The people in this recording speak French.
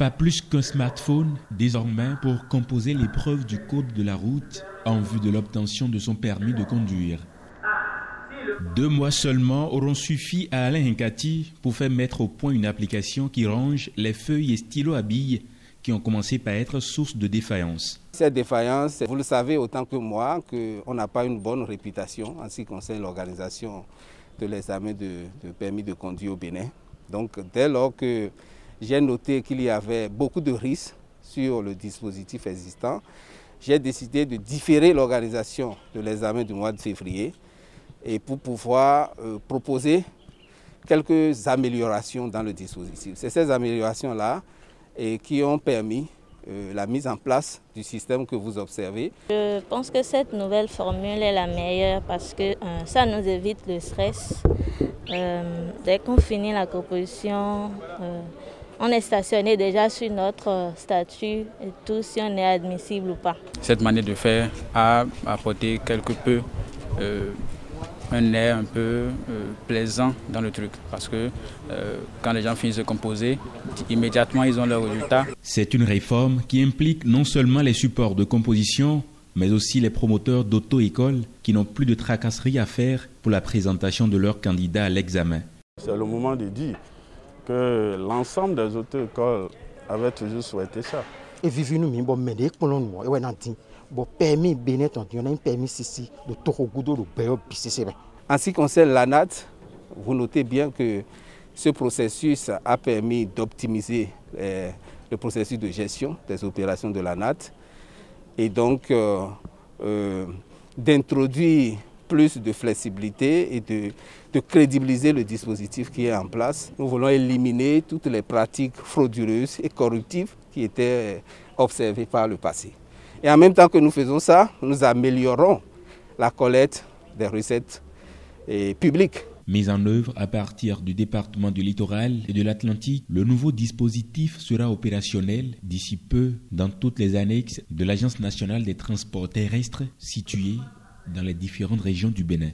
Pas plus qu'un smartphone désormais pour composer l'épreuve du code de la route en vue de l'obtention de son permis de conduire. Deux mois seulement auront suffi à Alain Hinkati pour faire mettre au point une application qui range les feuilles et stylos à billes qui ont commencé par être source de défaillance. Cette défaillance, vous le savez autant que moi, qu'on n'a pas une bonne réputation en ce qui concerne l'organisation de l'examen de, permis de conduire au Bénin. Donc dès lors que j'ai noté qu'il y avait beaucoup de risques sur le dispositif existant, j'ai décidé de différer l'organisation de l'examen du mois de février et pour pouvoir euh, proposer quelques améliorations dans le dispositif. C'est ces améliorations-là qui ont permis euh, la mise en place du système que vous observez. Je pense que cette nouvelle formule est la meilleure parce que euh, ça nous évite le stress. Euh, dès qu'on finit la composition, euh, on est stationné déjà sur notre statut et tout si on est admissible ou pas. Cette manière de faire a apporté quelque peu euh, un air un peu euh, plaisant dans le truc parce que euh, quand les gens finissent de composer, immédiatement ils ont leur résultat. C'est une réforme qui implique non seulement les supports de composition, mais aussi les promoteurs d'auto-écoles qui n'ont plus de tracasseries à faire pour la présentation de leurs candidats à l'examen. C'est le moment de dire que l'ensemble des auto-écoles avaient toujours souhaité ça. Et bon permis bénet on a un permis ici de Torogudo de Bayo. En ce qui concerne la NAT, vous notez bien que ce processus a permis d'optimiser eh, le processus de gestion des opérations de la NAT et donc euh, euh, d'introduire plus de flexibilité et de, crédibiliser le dispositif qui est en place. Nous voulons éliminer toutes les pratiques frauduleuses et corruptives qui étaient observées par le passé. Et en même temps que nous faisons ça, nous améliorons la collecte des recettes eh, publiques. Mis en œuvre à partir du département du littoral et de l'Atlantique, le nouveau dispositif sera opérationnel d'ici peu dans toutes les annexes de l'Agence nationale des transports terrestres situées dans les différentes régions du Bénin.